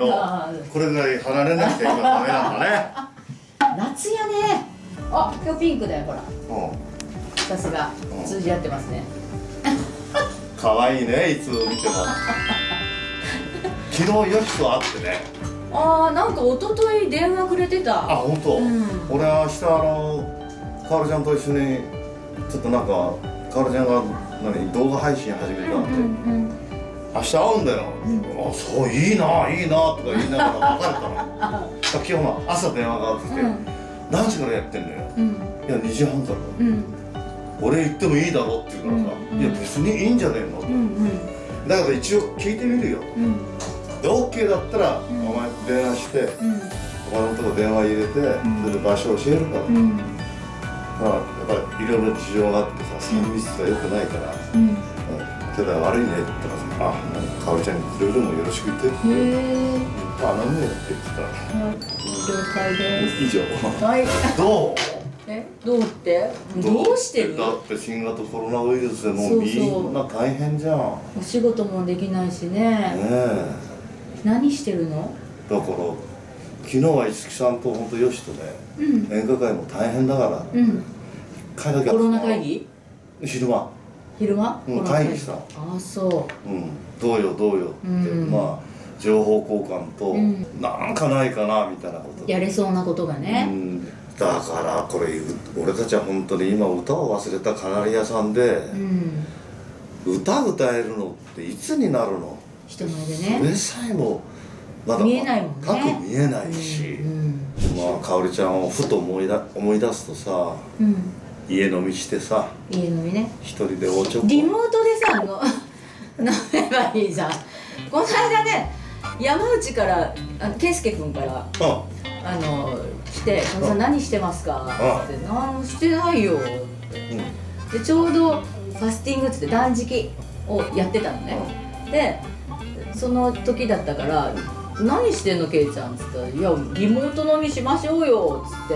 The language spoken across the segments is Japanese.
どこれぐらい離れなきゃ今ダメなんだね。夏やね。あ今日ピンクだよほら。うんさすがうん通じ合ってますね。可愛いねいつ見ても。昨日よしと会ってね。ああなんか一昨日電話くれてあた本当、うん。俺は明日あのかおるちゃんと一緒にちょっとなんかかおるちゃんが何動画配信始めたんで、うん明日会うんだよ、あそういいないいなとか言いながら別れたの。今日も朝電話があってきて、うん。何時からやってんのよ。うん。いや2時半から。うん。俺行ってもいいだろって言うからさ、うん。いや別にいいんじゃねえの、うんうん。だから一応聞いてみるよ。うん。で OK だったら、ん。お前電話してうん。お前のとこ電話入れて、それで場所教えるから、うん。まあやっぱりいろいろ事情があってさ3密が良くないから「うん。手代悪いね」って言ったらさ「あかおりちゃんにくれるもよろしく言って」ってへえあ何ねって言ってたらはい了解です。以上。はい。どう？えどうって？どう？してる？だって新型コロナウイルスでもそうう。みんな大変じゃん。ねお仕事もできないしね。え。何してるの？だから昨日は五木さんと本当よしとねうん。演歌会も大変だからうん。一回だけコロナ会議？昼間昼間？うん会議したああそう。んどうよどうよって、うん。まあ情報交換と、うん。なんかないかなみたいなことうやれそうなことがうねん。だからこれ俺たちは本当に今歌を忘れたカナリアさんで、うん。歌歌えるのっていつになるの？人前でそねれさえもまだ見えないもんね。見えないし、うんまあかおりちゃんをふと思いだ思い出すとさうん家飲みしてさ家飲みね。一人でおちょこ。リモートでさあの 飲めばいいじゃん。この間ね山内からあの圭佑君からうあの来て「加納さん何してますか?」って「何もしてないよ」って。でちょうどファスティングっつって断食をやってたのね、でその時だったから「何してんのケイちゃん」っつったら「いやリモート飲みしましょうよ」っつって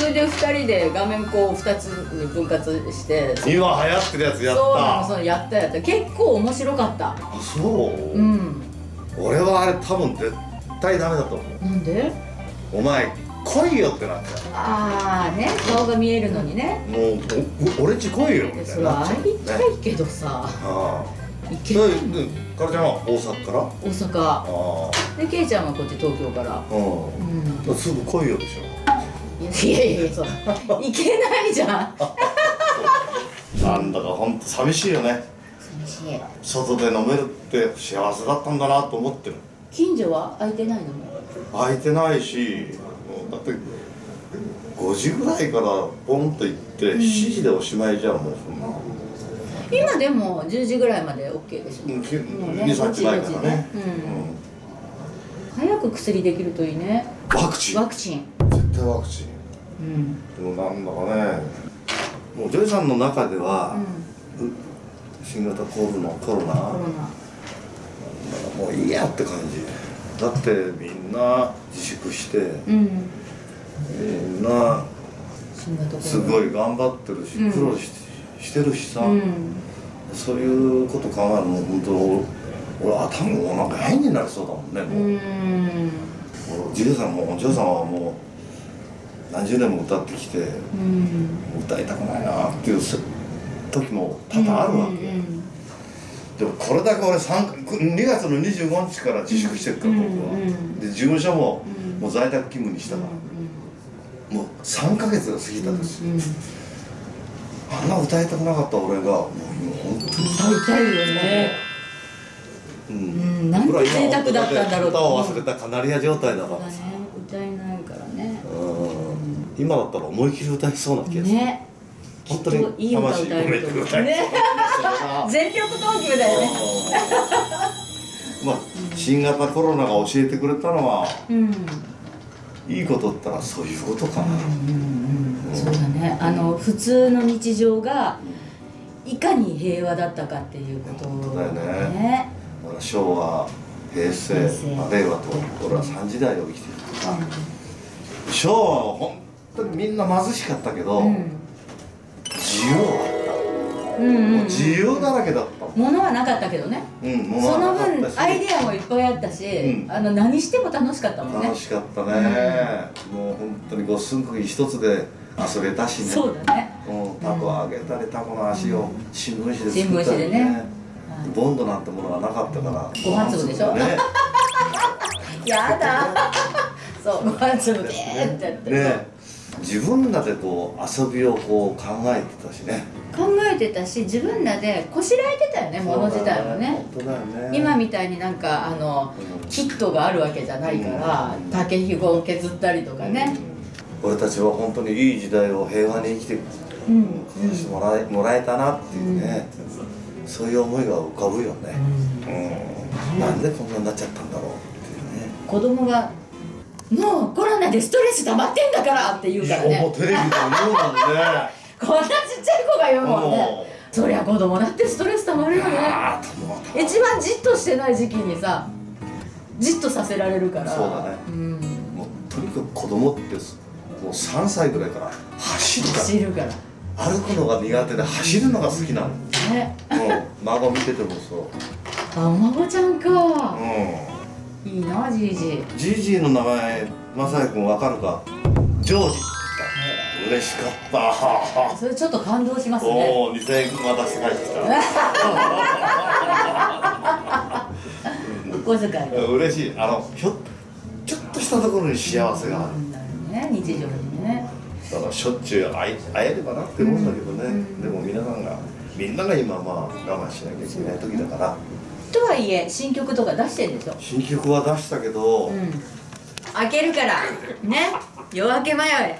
それで2人で画面こう2つに分割して。今流行ってるやつやっそうなのたそのやったやった。結構面白かった。あそう、うん。俺はあれ多分絶対ダメだと思う。なんで？お前来いよってなっちゃああね顔が見えるのにね。うもうお俺んち来いよみたいそれなっちゃう。会いたいけどさ。ああ行けない。ででかるちゃんは大阪から？大阪。あでケイちゃんはこっち東京から。あうん。うん。すぐ来いよでしょいやいやそう。行けないじゃん。なんだか本当寂しいよね。寂しい。外で飲めるって幸せだったんだなと思ってる。近所は空いてないの？も空いてないしだって5時ぐらいからポンと行って7時でおしまいじゃんもうそんな。今でも10時ぐらいまで OK でしょね23日前からね。ぼちぼちね。早く薬できるといいね。うんワクチン。ワクチン。絶対ワクチンうんでもなんだかねもう譲二さんの中ではう、ん。う新型コロナコロナコロナ。もういいやって感じ。だってみんな自粛してうん。みんなすごい頑張ってるし、うん。苦労ししてるしさ、うん。そういうこと考えるの本当俺頭もなんか変になりそうだもんねうもう、ん俺ジェイさんもジョイさんはもう何十年も歌ってきてうん。歌いたくないなっていう時も多々あるわけ、うんでもこれだけ俺3 2月の25日から自粛してるから僕は、うんうん。で事務所もうん。もう在宅勤務にしたから、もう3ヶ月が過ぎたんですよ、うんうんあんな歌いたくなかった俺がもう今本当に歌い。たいよね。ううん。んなんて贅沢だったんだろう歌を忘れたカナリア状態だからそうだね。歌えないからね。うん今だったら思い切り歌いそうな気がする、ね。本当にいい歌歌えるとね。全力投球だよね。まあ新型コロナが教えてくれたのはうん。いいことったらそういうことかな、そうだね。あの普通の日常がいかに平和だったかっていうことだよね。だから昭和平成令和と俺は3時代を生きてる昭和は本当にみんな貧しかったけど、うん。自由はあった、うんうんもう自由だらけだった。も物はなかったけどね。うん物その分アイデアもいっぱいあったし、うん。あの何しても楽しかったもんね。楽しかったね、もう本当にご寸釘一つで遊べたしね。そうだね。うん、タコ揚げたりタコの足を新聞紙で作ったり新聞紙でね。はい。ボンドなんてものがなかったから。ご飯粒でしょ？ね。やだ。そうご飯粒でーってやって、ね自分らでこう遊びをこう考えてたしね。考えてたし自分らでこしらえてたよねもの自体もね。ね。今みたいになんかあのキットがあるわけじゃないからうん。竹ひごを削ったりとかね。俺たちは本当にいい時代を平和に生きてうん。暮らしてもらえもらえたなっていうね、そういう思いが浮かぶよね、うん。なんでこんなになっちゃったんだろうっていうね。子供が「もうコロナでストレス溜まってんだから」って言うからね。いやテレビで言うもんね。こんなちっちゃい子が言うもんね。そりゃ子供だってストレス溜まるよね。一番じっとしてない時期にさじっとさせられるから。そうだね。ん。もうとにかく子供ってもう3歳ぐらいから走るか走るから。ら歩くのが苦手で走るのが好きなの。ね。うん。孫見ててもそう。あお孫ちゃんか。ういいなじいじんじいじの名前正也君わかるか？ジョージ嬉しかった。それちょっと感動しますね。おお2000円渡して帰ってきた。お小遣いが嬉しい。あのひょちょっとしたところに幸せがある。ね日常にね。だからしょっちゅう会え会えればなって思うんだけどね、うん。でも皆さんがみんなが今まあ我慢しなきゃいけない時だから。とはいえ新曲とか出してるでしょ？新曲は出したけど、うん開けるから。ね。夜明け前へ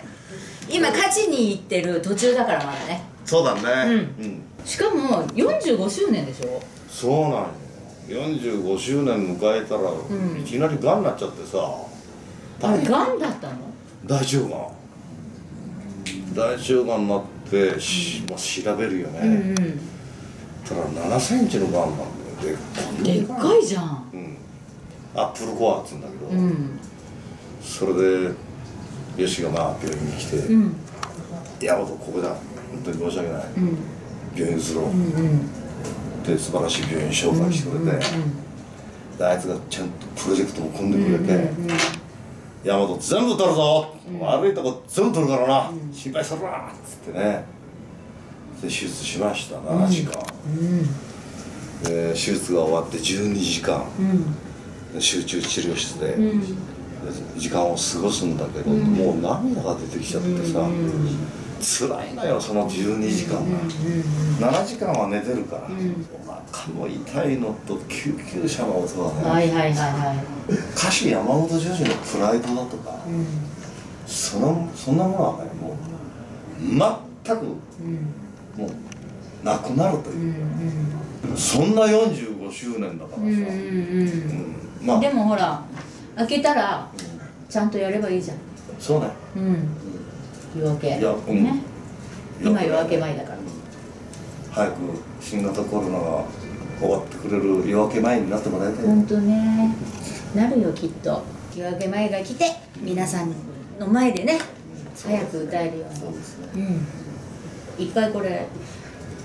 今勝ちに行ってる途中だからまだね。そうだね。うん。うん。しかも45周年でしょ？そうなんよ。45周年迎えたら、ん。いきなりがんになっちゃってさ。あれがんだったの？大腸がん。大腸がんになってし、まあ、調べるよね、うんうん。たら7センチのがんなんだよ。ででっかいじゃん。うん。アップルコアっつうんだけど、うんそれでよしがまあ病院に来て「うん。いやここだ。本当に申し訳ない、うん。病院移ろう」うんうん。って素晴らしい病院紹介してくれて、であいつがちゃんとプロジェクトも組んでくれてうんうん「山本全部取るぞ、悪いとこ全部取るからな、心配するな」っつってね。で手術しました7時間、で手術が終わって12時間。うん。集中治療室で、うん時間を過ごすんだけど、もう涙が出てきちゃってさ、辛いのよその12時間が、7時間は寝てるから、お腹も痛いのと救急車の音がね、はいはいはいは歌手山本譲二のプライドだとか、いうん。そのそんなものはねもう全くうん。もうなくなるとう。いう、ん。そんな45周年だからさ、うんうんうん。うん。まあ。でもほら開けたらちゃんとやればいいじゃん。そうね。うん。夜明け。いやうん。ね。今夜明け前だから。早く新型コロナが終わってくれる夜明け前になってもらいたい、本当ね。なるよきっと。夜明け前が来て皆さんの前でね早く歌えるようそうですね。にうん。一回これ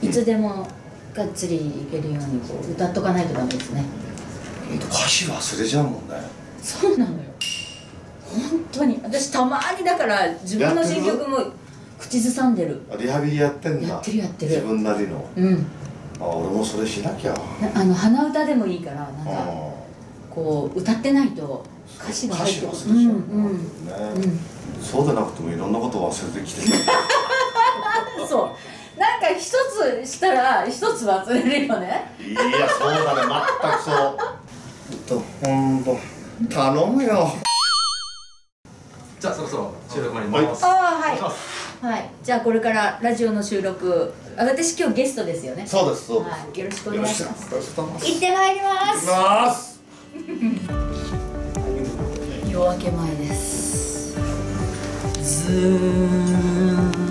いつでもがっつりいけるようにこう歌っとかないとダメですね。本当歌詞忘れちゃうもんねそうなのよ。本当に。私たまにだから自分の新曲も口ずさんでる。リハビリやってんだ。やってるやってる。自分なりの。うん。あ俺もそれしなきゃ。なあの鼻歌でもいいからなんかあこう歌ってないと歌詞が入って歌詞忘れちゃううん。うんね、うん。そうでなくてもいろんなことを忘れてきて そう。なんか一つしたら一つ忘れるよね。いやそうだね。全くそう。とほんと頼むよ。じゃあそろそろ収録参ります。ああはい。はい。じゃあこれからラジオの収録あ私今日ゲストですよね。そうですそうです、はい。よろしくお願いします。よろしくお願いします。行ってまいります。ます。夜明け前です。ズーン